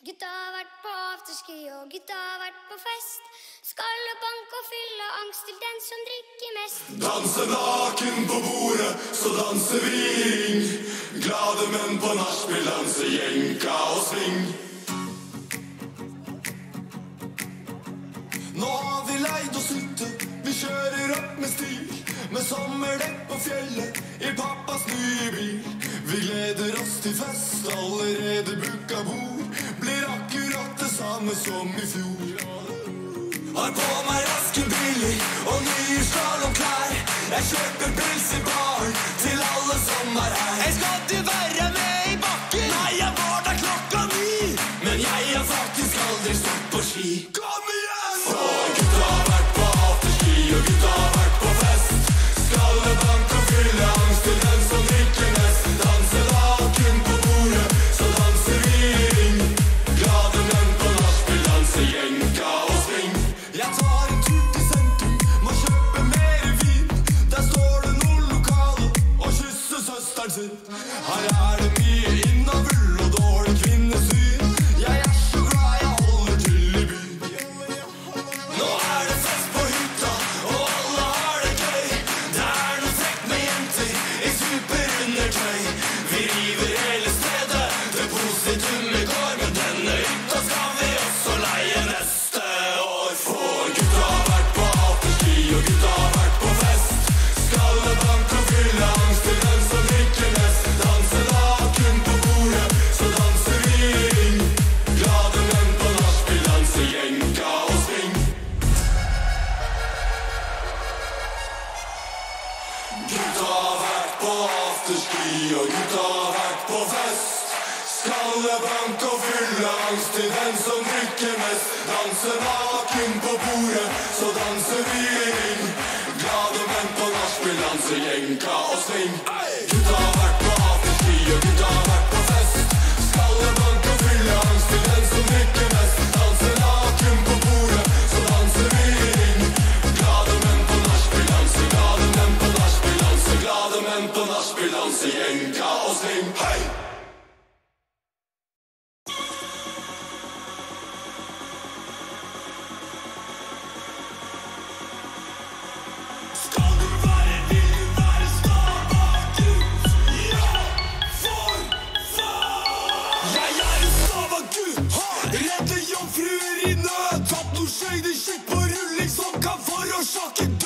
Gutta har vært på afterski, og gutta har vært på fest. Skall og bank og fyll og angst til den som drikker mest. Danse naken på bordet, så danser vi ring. Glade menn på nachspiel danser jenka og sving. Nå har vi leid oss hytte, vi kjører opp med stil. Med sommerdekk på fjellet, i pappas nye bil. Vi gleder oss til fest, allerede booka bord. Samme som i fjor. Har på meg raske briller og nye slalåmklær. Jeg kjøper pils i baren til alle som er her. Jeg skal ikke være med i bakken. Nei, jeg var der klokka ni. Men jeg har faktisk aldri stått på ski. Kom igjen! Her er det mye innavl fylleangst til den som drikker mest. Danse naken på bordet, så danser vi i ring. Glade menn på nachspiel danser jenka og sving. Gutta har vært på afterski, og gutta har vært på fest. Skallebank og fylleangst til den som drikker mest. Danse naken på bordet, så danser vi i ring. Glade menn på nachspiel danser, glade menn på nachspiel danser, glade menn på nachspiel danser jenka og sving. Hei! På rulling som kan forårsake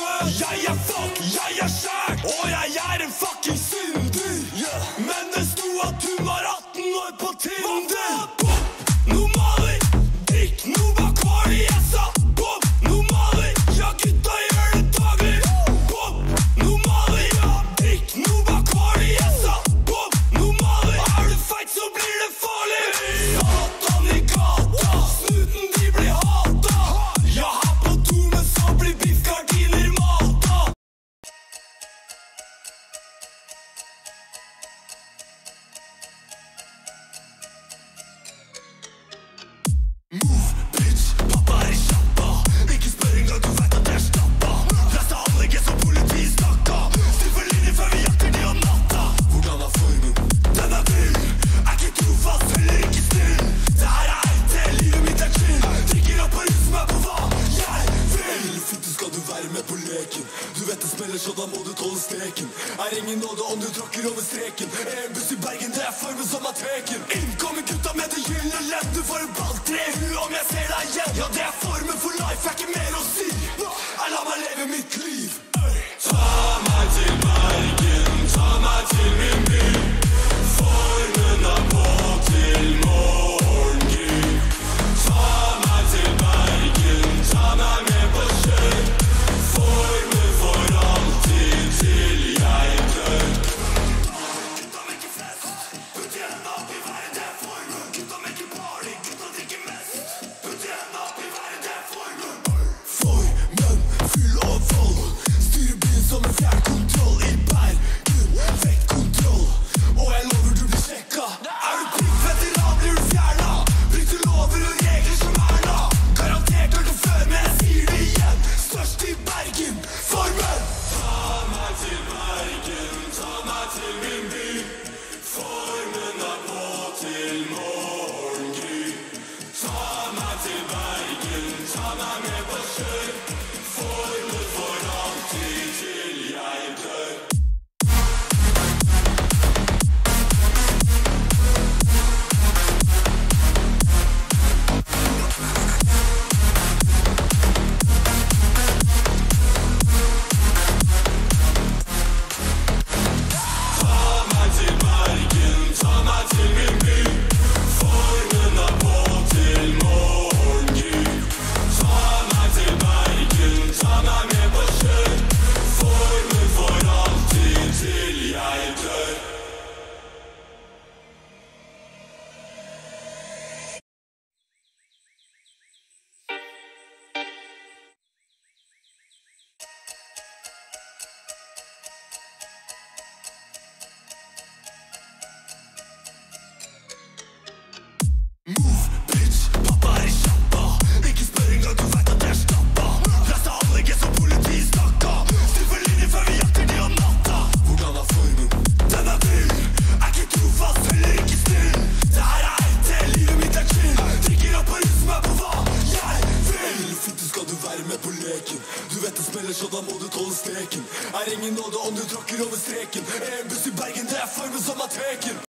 vil. Skal du være med på leken? Du vet det smeller, så da må du tåle steken. Er ingen nåde om du tråkker over streken. En buss i Bergen, det er formen som er tveken. Innkommer gutta med det gylne ledd. Du får en balltre i huet om jeg ser vet så da må du tåle streken. Er ingen nåde om du tråkker over streken. En buss i Bergen, det er formen som er teken.